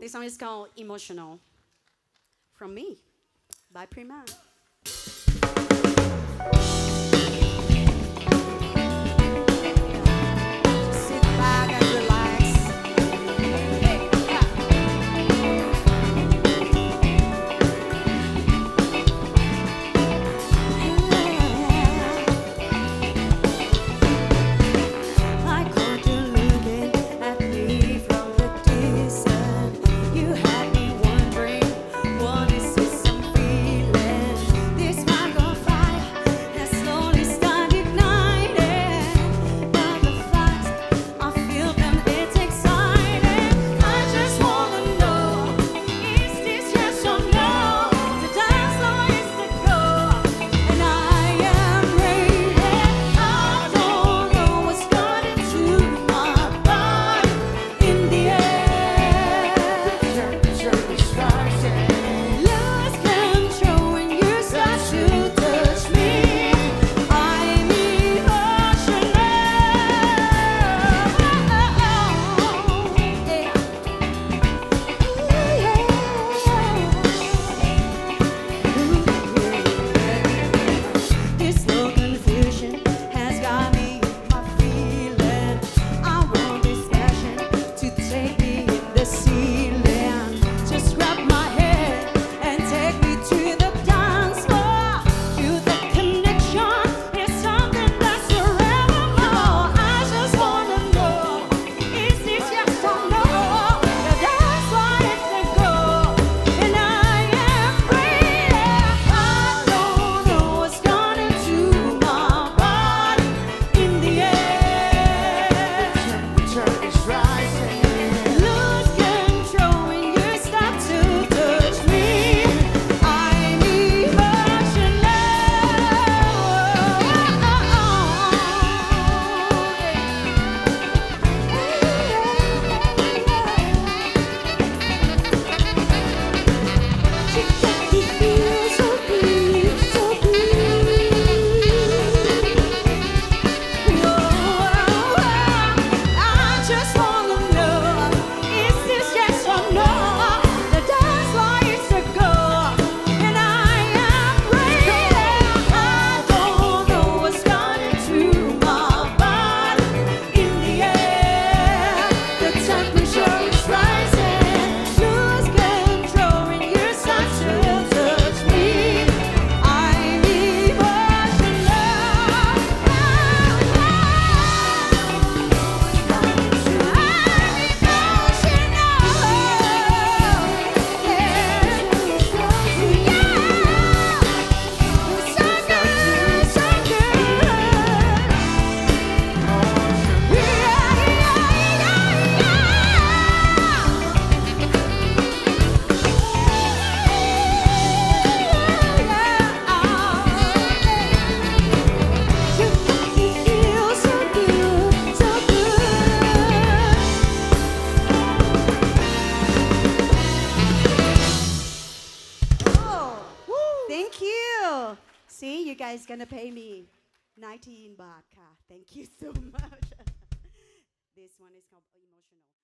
This song is called Emotional from me by Phrima. See, you guys gonna pay me 19 baht. Thank you so much. this one is called emotional.